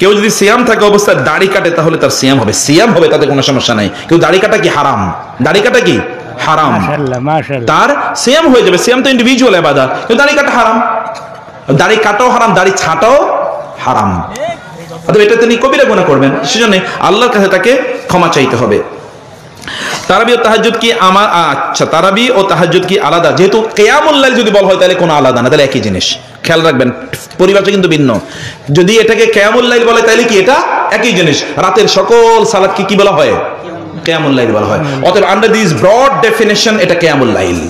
কেউ যদি সিয়াম থাকে অবস্থায় দাড়ি কাটে তাহলে তার সিয়াম হবে। সিয়াম হবে তাতে কোনো সমস্যা নাই। কেউ দাড়ি কাটা কি হারাম? দাড়ি কাটা কি? হারাম। তার সিয়াম হয়ে যাবে। সিয়াম তো ইন্ডিভিজুয়াল এবাদা কিন্তু দাড়ি কাটা হারাম। দাড়ি কাটাও হারাম দাড়ি ছাটাও হারাম। অতএব এটা তিনি কবিরা গুণা করবেন। সেজন্য আল্লাহর কাছে তাকে ক্ষমা চাইতে হবে। তারাবি ও তাহাজ্জুদ কি আমার আচ্ছা তারাবি ও তাহাজ্জুদ কি আলাদা? যেহেতু কেয়ামুল লাইল যদি বলা হয় তাহলে কোনো আলাদা না। তাহলে একই জিনিস। খেয়াল রাখবেন পরিভাষা কিন্তু ভিন্ন। যদি এটাকে কেয়ামুল লাইল বলে তাহলে কি এটা একই জিনিস? রাতের সকল সালাদকে কি বলা হয়? কেয়ামুল লাইল বলা হয়। অতএব আন্ডার দিস ব্রড ডেফিনেশন এটা কেয়ামুল লাইল।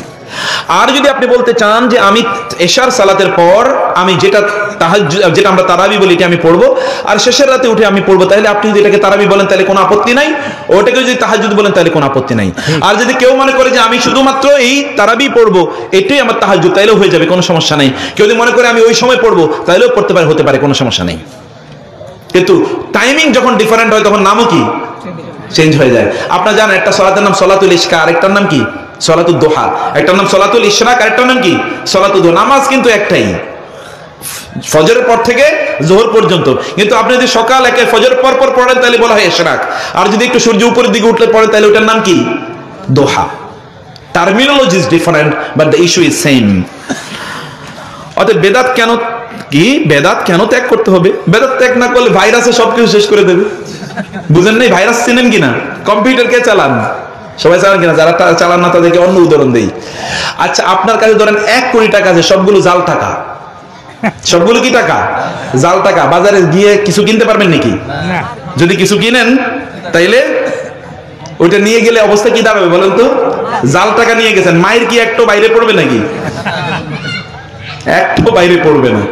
আর যদি আপনি বলতে চান যে আমি এশার সালাতের পর আমি যেটা তাহাজ্জুদ যেটা আমরা তারাবি বলি এটা আমি পড়ব আর শেষের রাতে উঠে আমি পড়ব তাহলে আপনি যদি এটাকে তারাবি বলেন তাহলে কোনো আপত্তি নাই। ওটাকে যদি তাহাজ্জুদ বলেন তাহলে কোনো আপত্তি নাই। আর যদি কেউ মনে করে যে আমি শুধুমাত্র এই তারাবি পড়ব এটাই আমার তাহাজ্জুদ তাইলেও হয়ে যাবে কোনো সমস্যা নেই। কেউ যদি মনে করে আমি ওই সময় পড়ব তাহলেও পড়তে পারে হতে পারে কোনো সমস্যা নেই। কিন্তু টাইমিং যখন ডিফারেন্ট হয় তখন নামও কি? চেঞ্জ হয়ে যায়। আপনার জানেন একটা সলাতের নাম সলাতুল ইশকা আরেকটার নাম কি? সলাতুল দোহা। একটার নাম সলাতুল ইশরাক আরেকটার নাম কি? সলাতুল দোহা। নামাজ কিন্তু একটাই। ফজরের পর থেকে জোহর পর্যন্ত। কিন্তু আপনি যদি সকাল একে পর পর পড়েন, তাহলে বলা হয় আর যদি একটু সূর্য উপরের দিকে উঠলে পড়েন, তাহলে ওটার নাম কি? দোহা। Terminology is different but the issue is same অতএব বেদাত কেন, কি? বেদাত কেন ত্যাগ করতে হবে? বেদাত ত্যাগ না করলে ভাইরাসে সবকিছু শেষ করে দেবে। বুঝেন নাই? ভাইরাস চিনেন কিনা? কম্পিউটার কে চালান। সবাই চালান কিনা? যারা চালান না তাদেরকে অন্য উদাহরণ দেই। আচ্ছা আপনার কাছে ধরেন এক কোটি টাকা আছে সবগুলো জাল টাকা। সবগুলো কি টাকা? জাল টাকা। বাজারে গিয়ে কিছু কিনতে পারবেন নাকি? যদি কিছু কিনেন তাইলে ওইটা নিয়ে গেলে অবস্থা কি দাঁড়াবে বলেন তো? জাল টাকা নিয়ে গেছেন। মায়ের কি একটু বাইরে পড়বে নাকি? একটু বাইরে পড়বে না।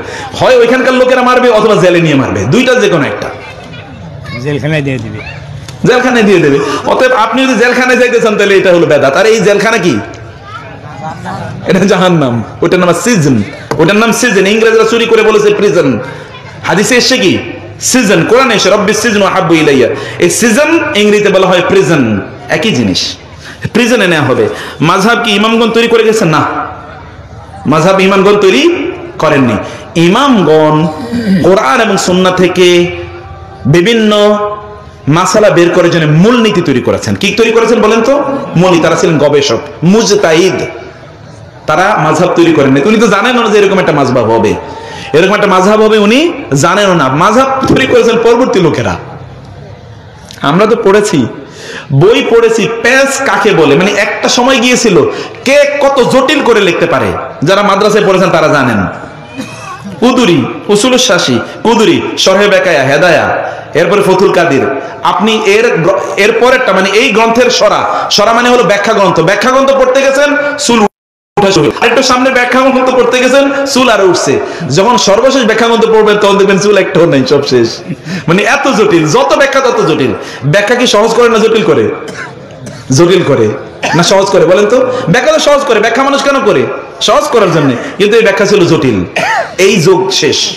হয় ওইখানকার লোকেরা মারবে অথবা জেলে নিয়ে মারবে। দুইটা যে কোনো একটা। জেলখানায় দিয়ে দিবে। জেলখানায় দিয়ে দেবে। অতএব আপনি যদি জেলখানায় যাইতে চান, তাহলে এটা হলো বেদাত। আর এই জেলখানা কি? এটা জাহান নাম ওটার নাম সিজন। ওটার নাম সিজন। ইংরেজরা চুরি করে বলেছে প্রিজন হাদিসে এসছে কি? সিজন। কোরআন এসে রব্বি সিজন হাব্বু ইলাইয়া। এই সিজন ইংরেজিতে বলা হয় প্রিজন একই জিনিস। প্রিজনে নেওয়া হবে। মাঝহাব কি ইমামগণ তৈরি করে গেছেন? না। মাঝহাব ইমামগণ তৈরি করেননি। ইমামগণ কোরআন এবং সুন্নাহ থেকে বিভিন্ন মাসালা বের করার জন্য মূলনীতি তৈরি করেছেন। কি তৈরি করেছেন বলেন তো? মূলনীতি, তারা ছিলেন গবেষক। মুজতাইদ তারা মাঝহাব তৈরি করেননি উনি তো জানেন না যে এরকম একটা মাঝহাব হবে। এরকম একটা মাঝহাব হবে উনি জানেন না। মাঝহাব তৈরি করেছেন পরবর্তী লোকেরা। আমরা তো পড়েছি, বই পড়েছি, প্যাঁচ কাকে বলে? মানে একটা সময় গিয়েছিল, কে কত জটিল করে লিখতে পারে। যারা মাদ্রাসায় পড়েছেন তারা জানেন। কুদুরি উসুল শাসী কুদুরি সরহে বেকায়া, হেদায়া। এরপরে ফতুল কাদির। আপনি এর এর মানে এই গ্রন্থের সরা। সরা মানে হলো ব্যাখ্যা গ্রন্থ। ব্যাখ্যা গ্রন্থ পড়তে গেছেন, সুল চুল আর উঠছে। সর্বশেষ মানে এত জটিল, যত ব্যাখ্যা তত জটিল। ব্যাখ্যা কি সহজ করে না জটিল করে? জটিল করে। না সহজ করে, বলেন তো? ব্যাখ্যা তো সহজ করে, ব্যাখ্যা মানুষ কেন করে? সহজ করার জন্য। কিন্তু এই ব্যাখ্যা ছিল জটিল। এই যোগ শেষ।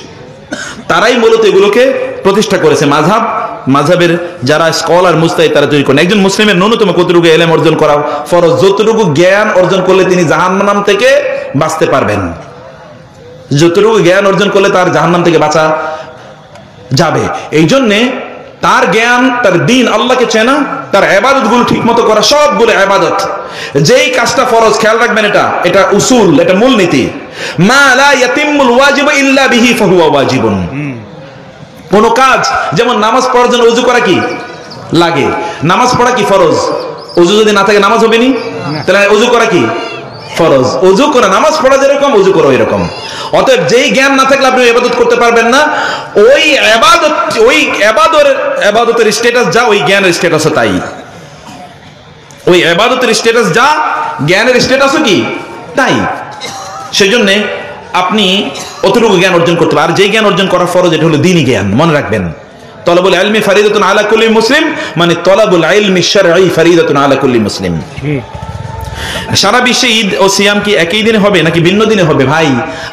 তারাই মূলত এগুলোকে প্রতিষ্ঠা করেছে। মাঝাব মাঝাবের যারা স্কলার মুস্তাই তারা তৈরি করেন। একজন মুসলিমের ন্যূনতম কতটুকু এলেম অর্জন করা ফরজ, যতটুকু জ্ঞান অর্জন করলে তিনি জাহান্নাম থেকে বাঁচতে পারবেন। যতটুকু জ্ঞান অর্জন করলে তার জাহান্নাম থেকে বাঁচা যাবে। এই জন্যে তার জ্ঞান তার দিন আল্লাহকে চেনা তার আবাদতগুলো ঠিক মতো করা সবগুলো আবাদত। যেই কাজটা ফরজ খেয়াল রাখবেন এটা এটা উসুল এটা মূলনীতি। মা লা ইয়াতিম্মুল ইল্লা বিহি ফাহুয়া ওয়াজিবুন। কোন কাজ যেমন নামাজ পড়ার জন্য উজু করা কি? লাগে। নামাজ পড়া কি ফরজ? উজু যদি না থাকে নামাজ হবে নি। তাহলে উজু করা কি? ফরজ। উজু করে, নামাজ পড়া যেরকম উজু করো এরকম অতএব যেই জ্ঞান না থাকলে আপনি এবাদত করতে পারবেন না। ওই ইবাদত, ওই ইবাদতের ইবাদতের স্ট্যাটাস যা, ওই জ্ঞানের স্ট্যাটাসও তাই। ওই ইবাদতের স্ট্যাটাস যা, জ্ঞানের স্ট্যাটাসও কি? তাই। সেজন্য আপনি অতটুকু জ্ঞান অর্জন করতে পারেন। আর যেই জ্ঞান অর্জন করা ফরজ, এটা হলো দিনই জ্ঞান। মনে রাখবেন। তলাবুল আলমি ফারিদাতুন আলা কুল্লি মুসলিম মানে তলাবুল আলমি শারঈ ফারিদাতুন আলা কুল্লি মুসলিম। সারা বিশ্বে ঈদ ও সিয়াম কি একই দিনে হবে নাকি ভিন্ন দিনে হবে? ভাই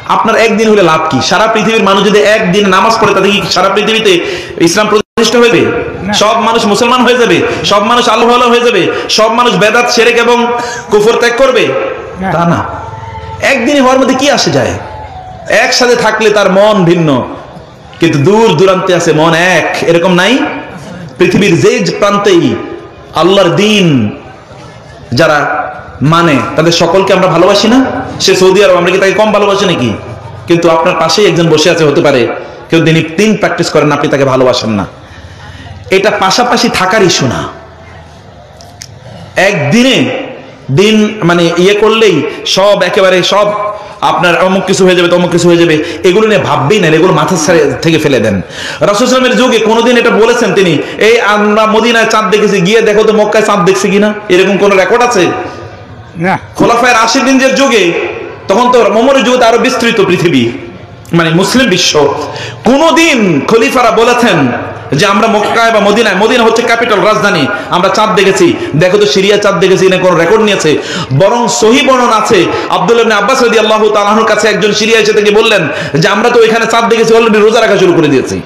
আপনার একদিন হলে লাভ কি? সারা পৃথিবীর মানুষ যদি একদিন নামাজ পড়ে তাতে কি সারা পৃথিবীতে ইসলাম প্রতিষ্ঠা হয়ে যাবে সব মানুষ মুসলমান হয়ে যাবে? সব মানুষ আল্লাহ আল্লাহ হয়ে যাবে? সব মানুষ বেদাত সেরেক এবং কুফর ত্যাগ করবে? তা না। একদিনই হওয়ার মধ্যে কি আসে যায়? একসাথে থাকলে তার মন ভিন্ন। কিন্তু দূর দূরান্তে আছে মন এক। এরকম নাই? পৃথিবীর যে প্রান্তেই আল্লাহর দিন যারা মানে তাদের সকলকে আমরা ভালোবাসি না? সে সৌদি আরব, আমরা কি তাকে কম ভালোবাসি নাকি? কিন্তু আপনার পাশেই একজন বসে আছে হতে পারে। কেউ তিনি তিন প্র্যাকটিস করেন, আপনি তাকে ভালোবাসেন না। এটা পাশাপাশি থাকার ইস্যু না। একদিনে দিন মানে ইয়ে করলেই সব একেবারে সব আপনার অমুক কিছু হয়ে যাবে, তমুক কিছু হয়ে যাবে, এগুলো নিয়ে ভাববেই না, এগুলো মাথা ছাড়ে- থেকে ফেলে দেন। রসুলামের যুগে কোনোদিন এটা বলেছেন তিনি, এই আমরা মদিনায় চাঁদ দেখেছি, গিয়ে দেখো তো মক্কায় চাঁদ দেখছি কিনা? এরকম কোন রেকর্ড আছে? না। খোলাফায়ের আশিদিনদের যুগে তখন তো মোমরের যুগে আরও বিস্তৃত পৃথিবী মানে মুসলিম বিশ্ব। কোনদিন খলিফারা বলেছেন যে আমরা মক্কায় বা মদিনায় মদিনা হচ্ছে ক্যাপিটাল রাজধানী। আমরা চাঁদ দেখেছি। দেখো তো সিরিয়া চাঁদ দেখেছি না কোনো রেকর্ড নিয়েছে। বরং সহি বর্ণন আছে আব্দুল আব্বাস রাদিয়াল্লাহু তাআলার কাছে একজন সিরিয়া এসে থেকে বললেন যে আমরা তো এখানে চাঁদ দেখেছি অলরেডি রোজা রাখা শুরু করে দিয়েছি।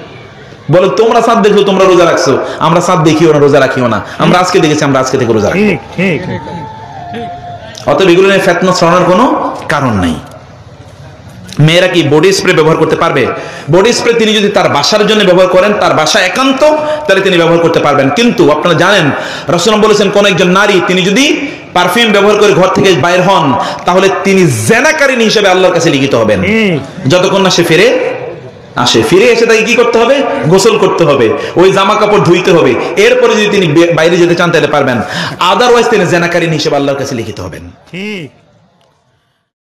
বলে তোমরা চাঁদ দেখো তোমরা রোজা রাখছো। আমরা চাঁদ দেখিও না রোজা রাখিও না। আমরা আজকে দেখেছি আমরা আজকে থেকে রোজা রাখি ঠিক ঠিক। অতএব এগুলো নিয়ে ফেতনা ছড়ানোর কোনো কারণ নাই। মেয়েরা কি বডি স্প্রে ব্যবহার করতে পারবে? বডি স্প্রে তিনি যদি তার বাসার জন্য ব্যবহার করেন তার বাসা একান্ত তাহলে তিনি ব্যবহার করতে পারবেন। কিন্তু আপনারা জানেন রসুলাম বলেছেন কোন একজন নারী তিনি যদি পারফিউম ব্যবহার করে ঘর থেকে বাইর হন তাহলে তিনি জেনাকারিনী হিসেবে আল্লাহর কাছে লিখিত হবেন। যতক্ষণ না সে ফিরে আসে। ফিরে এসে তাকে কি করতে হবে? গোসল করতে হবে। ওই জামা কাপড় ধুইতে হবে। এরপরে যদি তিনি বাইরে যেতে চান, তাহলে পারবেন। আদারওয়াইজ তিনি জেনাকারী হিসেবে আল্লাহর কাছে লিখিত হবেন। ঠিক।